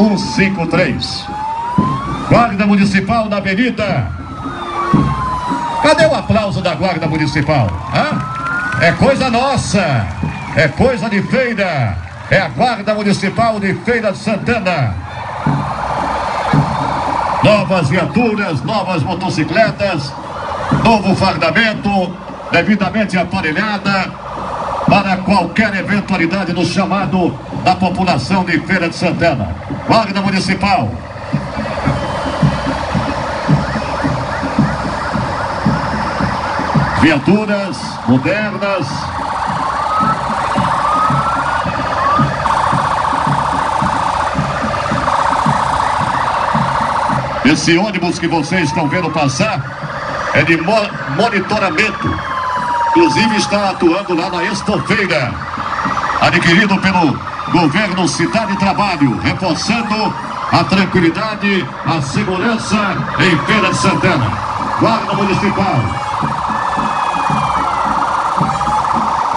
153. Guarda Municipal da Avenida. Cadê o aplauso da Guarda Municipal? Hã? É coisa nossa. É coisa de feira. É a Guarda Municipal de Feira de Santana. Novas viaturas, novas motocicletas, novo fardamento, devidamente aparelhada para qualquer eventualidade no chamado da população de Feira de Santana. Guarda Municipal. Viaturas modernas. Esse ônibus que vocês estão vendo passar é de mo monitoramento. Inclusive está atuando lá na Expofeira, adquirido pelo governo Cidade Trabalho, reforçando a tranquilidade, a segurança em Feira de Santana. Guarda Municipal.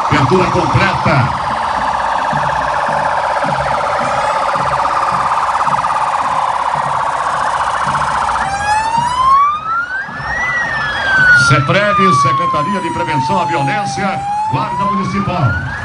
Abertura completa. CEPREV, Secretaria de Prevenção à Violência, Guarda Municipal.